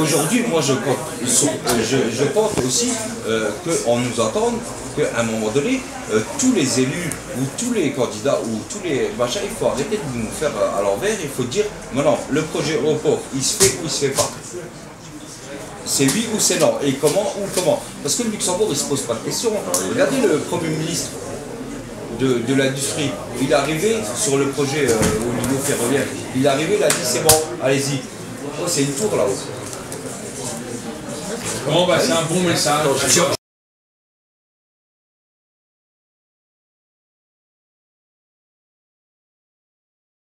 Aujourd'hui, moi je compte aussi euh, qu'on nous entende qu'à un moment donné, euh, tous les élus ou tous les candidats ou tous les machins, il faut arrêter de nous faire euh, à l'envers. Il faut dire, maintenant, le projet report, il se fait ou il se fait pas. C'est oui ou c'est non. Et comment ou comment? Parce que le Luxembourg, il ne se pose pas de questions. Regardez le Premier ministre de, de l'industrie. Il est arrivé sur le projet euh, au niveau ferroviaire. Il est arrivé, il a dit c'est bon, allez-y. Oh, c'est une tour là-haut. Bon, bah, c'est un bon message.